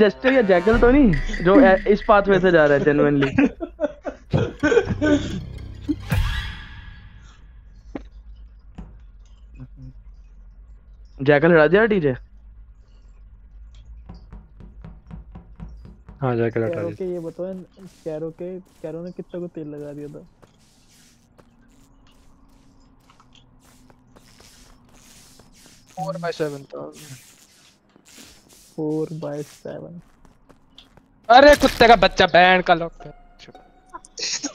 Juster या jackal तो नहीं जो इस पाथवे से जा रहा है जेन्युइनली जैकल हटा दिया डीजे हाँ जाके लौटा कैरो दी ये बताओ कैरो के कैरो ने कितना को तेल लगा दिया था? Four by seven thousand four by seven. अरे कुत्ते का बच्चा बैंड का लॉक कर।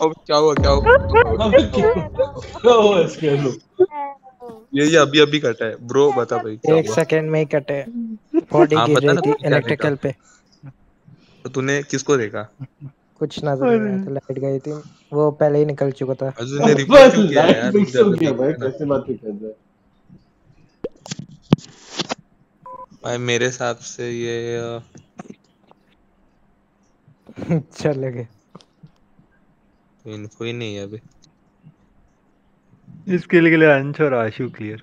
अब क्या हुआ क्या हुआ? क्या हुआ? इसके लो ये ये अभी अभी कटा है। ब्रो बता भाई एक सेकंड में ही कटे बॉडी हाँ, गिर रही थी इलेक्ट्रिकल पे। तो तूने किसको देखा? कुछ नज़र नहीं आया था लाइट गई थी। वो पहले ही निकल चुका था। अर्जुन ने बस क्यों यार। कैसे बातें कर रहा है? भाई मेरे हिसाब से ये चले गए। इन्फो ही नहीं है अभी। इस किल के लिए अंश और आशु क्लियर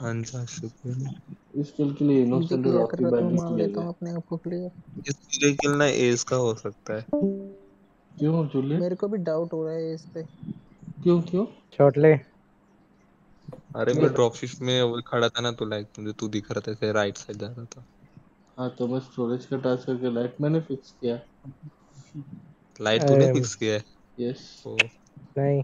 अंशा शुक्र इस किल के लिए और क्लियर रॉकी तो बैन मान लेता हूँ अपने आप को क्लियर इस पूरे किल ना एज का हो सकता है। क्यों जूलियट मेरे को भी डाउट हो रहा है इस पे। क्यों क्यों? शॉट ले। अरे मैं ड्रॉप शिफ्ट में वो खड़ा था ना तो लाइक मुझे तू दिख रहा था ऐसे राइट साइड जा रहा था। हाँ तो मैं स्टोरेज का टास्क करके लाइट मैंने फिक्स किया। लाइट तूने फिक्स किया है? यस ओ। नहीं।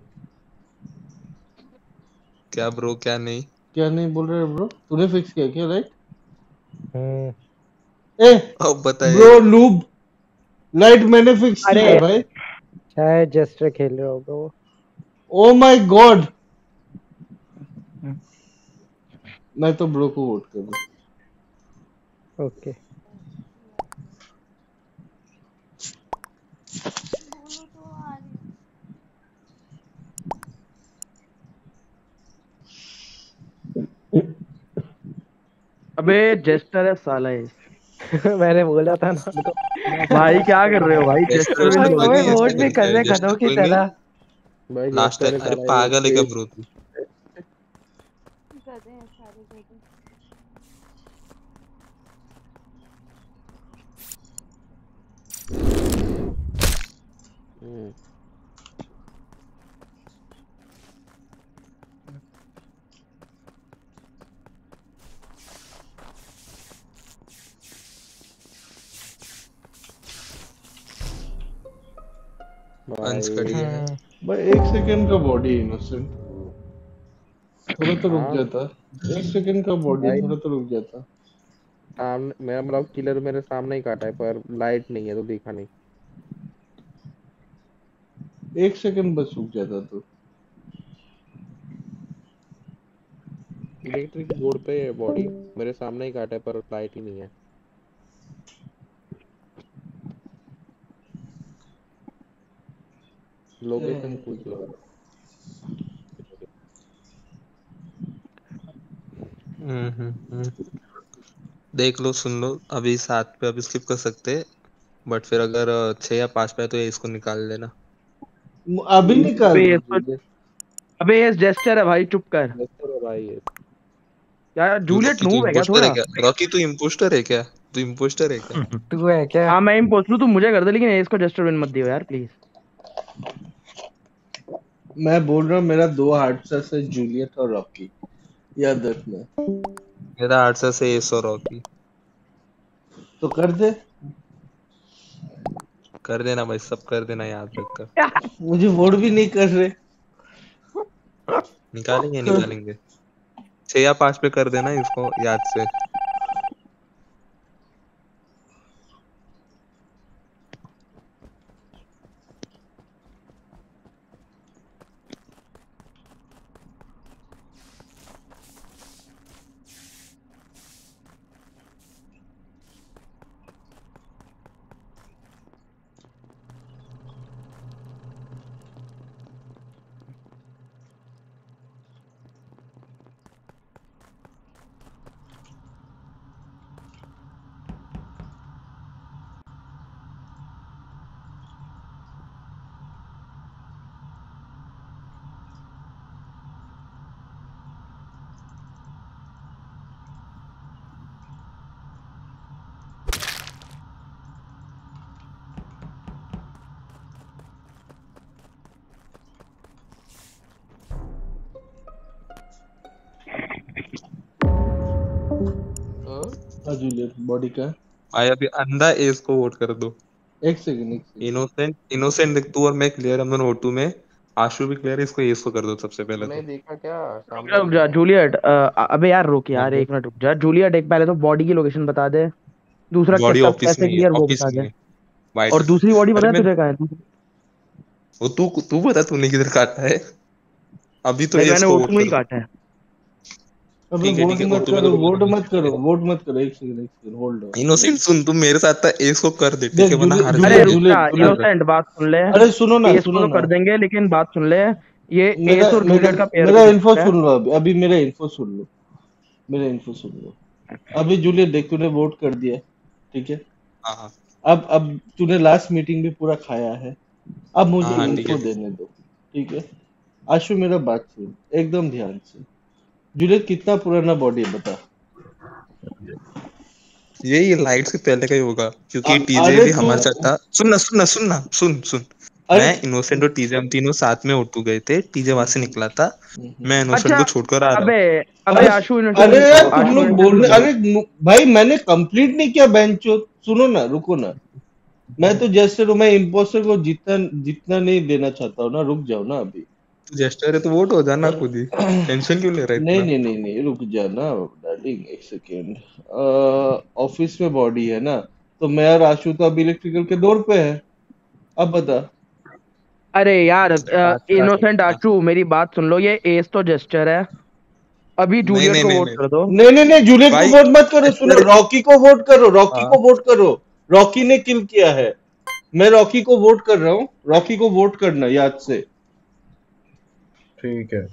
क्या ब्रो क्या नहीं? क्या नहीं बोल रहे ब्रो तूने फिक्स किया क्या लाइट हम्म। ए अब बताइए ब्रो लूब लाइट मैंने फिक्स किया भाई। शायद जस्टर खेल रहा होगा वो। ओ माय गॉड मैं तो ब्रो को वोट कर दूँ। ओके। अबे जेस्टर है साला ये। मैंने बोला था ना। भाई क्या कर रहे हो भाई? जेस्टर वोट भी कर रहे गधों की। तरह भाई लास्ट टाइम अरे पागल है क्या ब्रो तू गधे हैं सारे गधे है। भाई एक सेकंड का बॉडी इनोसेंट थोड़ा तो रुक हाँ। जाता। एक सेकंड का बॉडी थोड़ा तो रुक जाता। मेरा मतलब किलर मेरे सामने ही काटा है पर लाइट नहीं है तो देखा नहीं। एक सेकंड बस रुक जाता तो। इलेक्ट्रिक बोर्ड पे है बॉडी मेरे सामने ही काटा है पर लाइट ही नहीं है। लोकेशन पूछ। लो हम्म हम्म हम्म। देख लो सुन लो। अभी सात पे अभी स्किप कर सकते हैं बट फिर अगर छह या पाँच पे तो ये इसको निकाल लेना। अभी निकाल अबे ये तो- जेस्टर है भाई चुप कर। जेस्टर है भाई ये। यार जूलियट नूब है क्या थोड़ा? रॉकी तू इम्पोस्टर है क्या? तू इम्पोस्टर है क्या? तू है क्या? हाँ मैं इम्पोस्ट लूँ तुम मुझे कर दो लेकिन इसको जस्टर विन मत दियो यार प्लीज़ मैं बोल रहा हूँ मेरा दो हार्ट से जूलियट और रॉकी याद रखना। मेरा आठ सौ से एस और रॉकी। तो कर दे। कर देना भाई सब कर देना याद रखकर। मुझे वोट भी नहीं कर रहे। निकालेंगे निकालेंगे। छह या पाँच पे कर देना इसको याद से। जूलियट बॉडी का। भाई अभी अंधा एस को वोट कर दो। एक सेकंड एक सेकंड इनोसेंट इनोसेंट देख तू और मैं क्लियर हम दोनों वोटू में। आशु भी क्लियर है इसको एस को कर दो सबसे पहले नहीं तो देखा क्या? रुक जा, जूलियट अबे यार रुक यार एक मिनट रुक जा। जूलियट एक पहले तो बॉडी की लोकेशन बता दे। दूसरा बॉडी ऑफ़िस कैसे में क्लियर वो बता दे। है। और दूसरी बॉडी पता है तुझे कहाँ है? वो तू तू बता तूने किधर काटा है? अभी तो मैंने वोट में ही काटा है। ठीक है, वोट ठीक है, तो वोट मत करो रहा वोट मत करो एक सेकंड एक सेकंड होल्ड इनोसेंट सुन तू मेरे साथ था कर दे ठीक है वरना अरे इनोसेंट बात सुन ले। अरे सुनो ना सुनो कर देंगे लेकिन बात सुन ले। ये एस और जूलियट का पेयर मेरा इन्फो सुन लो अभी अभी मेरा इन्फो सुन लो। मेरा इन्फो सुन लो। अभी जूलियट देख तूने वोट कर दिया ठीक है? हाँ हाँ। अब अब तूने लास्ट मीटिंग में पूरा खाया है। अब मुझे इन्फो देने दो ठीक है? आशु मेरा बात सुन एकदम ध्यान से। जूलियट कितना पुराना बॉडी है बता। ये ये लाइट से पहले का ही होगा क्योंकि टीजे भी हमारे साथ था। सुन ना सुन ना सुन ना सुन सुन। मैं इनोसेंट और टीजे हम तीनों साथ में ओटू गए थे। टीजे वहाँ से निकला था। मैं इनोसेंट अच्छा, को छोड़कर आ रहा अबे अबे अरे- आशु अरे इनोसेंट यार तुम लोग बोलने रुक अरे भाई मैंने कंप्लीट नहीं किया बेंचो सुनो ना रुको ना। मैं तो जैसे मैं इम्पोस्टर को जितना जितना नहीं देना चाहता हूँ ना रुक जाओ ना अभी। तू जेस्टर है तो वोट हो जाना खुद ही। टेंशन क्यों ले रहा है नहीं इतना? नहीं नहीं नहीं रुक जाना डार्लिंग एक सेकेंड ऑफ़िस में बॉडी है ना तो मैं और आशु तो अभी इलेक्ट्रिकल के दौर पे है। अब बता। अरे यार इनोसेंट आशु मेरी बात सुन लो ये एस तो जेस्टर है। अभी जूलियट को वोट कर दो। नहीं नहीं नहीं जूलियट को वोट मत करो सुनो रॉकी को वोट करो रॉकी हाँ। को वोट करो। रॉकी ने किल किया है। मैं रॉकी को वोट कर रहा हूँ। रॉकी को वोट करना याद से। ठीक है।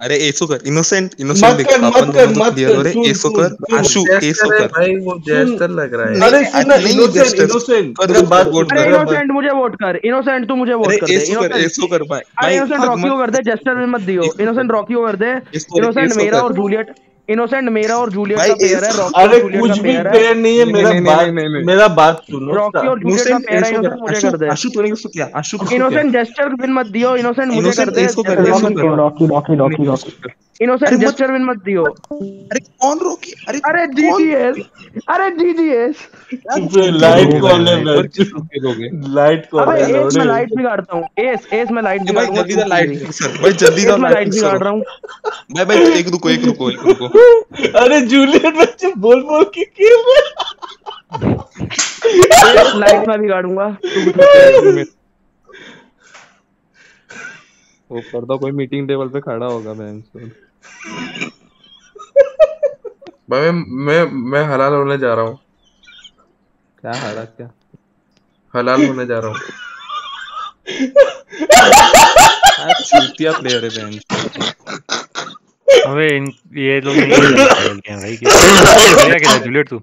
अरे एसो कर। इनोसेंट इनोसेंट देख अपन कर, दोनों मत क्लियर हो कर, रहे? एसो कर। आशु एसो कर। भाई वो जेस्टर लग रहा है। अरे सुन इनोसेंट इनोसेंट कर बात वोट कर इनोसेंट मुझे वोट कर इनोसेंट तू मुझे वोट कर दे एसो कर एसो कर भाई। भाई इनोसेंट रॉकी को कर दे जेस्टर में मत दियो। इनोसेंट रॉकी को कर दे। इनोसेंट मेरा और जूलियट इनोसेंट मेरा और जूलियट का पेयर है रॉकी और अरे जूलियट कुछ का भी पेयर है। पेयर नहीं है मेरा नहीं, बात नहीं, नहीं, नहीं। मेरा बात सुनो रॉकी और जूलियट का पेयर है इनोसेंट मुझे कर दे। आशु तूने किसको किया? आशु इनोसेंट जेस्चर बिन मत दियो इनोसेंट मुझे कर दे। इसको कर दे Rocky Rocky Rocky Rocky innocent अरे मत- विन मत दियो। अरे कौन रोकी? अरे अरे जीजीएस अरे जीजीएस लाइट कॉल है मैं लाइट कॉल अबे है एस में लाइट बिगाड़ता हूँ। एस एस में लाइट भाई जल्दी से लाइट कर भाई जल्दी से लाइट लाइट फिक्स बिगाड़ रहा हूँ। भाई भाई एक रुको एक रुको एक रुको। अरे जूलियट बच्चे बोल बोल के खेल रहे लाइट में बिगाड़ूँगा वो पर्दा कोई मीटिंग टेबल पे खड़ा होगा भाई मैं मैं मैं हलाल होने जा रहा हूँ। क्या हारा क्या? हलाल होने जा रहा हूँ। चूतिया प्लेयर है बहन। अबे इन ये लोग नहीं हैं भाई क्या जूलियट तू?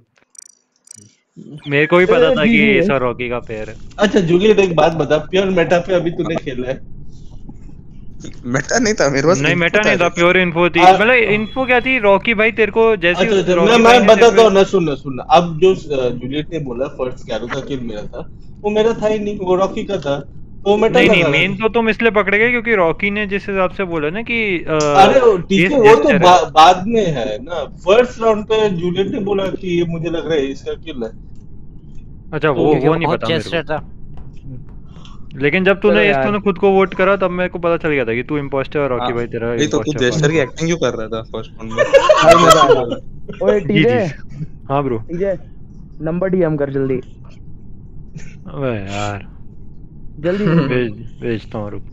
मेरे को भी पता था कि ये सर रॉकी का पेयर है। अच्छा जूलियट एक बात बता प्योर मेटा पे अभी तूने खेला है। मेटा नहीं था मेरे पास नहीं मेटा नहीं था प्योर इन्फो थी। मतलब इन्फो क्या थी? रॉकी भाई तेरे को जैसे अच्छा अच्छा मैं मैं ने बताता तेरे हूँ ना सुनना अब जो जूलियट ने बोला फ़र्स्ट कैरो का किल मेरा था वो मेरा था ही नहीं वो रॉकी का था तो मेटा नहीं नहीं मेन तो तुम इसलिए पकड़े गए क्योंकि रॉकी ने जिस हिसाब से बोला ना कि अरे ठीक है वो तो है। बाद में है ना। फ़र्स्ट राउंड पे जूलियट ने बोला कि ये मुझे लग रहा है इसका किल है। अच्छा वो वो नहीं पता मेरे को। लेकिन जब तूने इस तूने खुद को वोट करा तब मेरे को पता चल गया था कि तू इम्पोस्टर और रॉकी हाँ, भाई तेरा नहीं तो तू जेस्टर की एक्टिंग क्यों कर रहा था फ़र्स्ट राउंड में? भाई मज़ा आ रहा ओए टीजे। हाँ ब्रो टीजे नंबर डीएम कर जल्दी। अबे यार। जल्दी भेज भेजता हूँ रुक।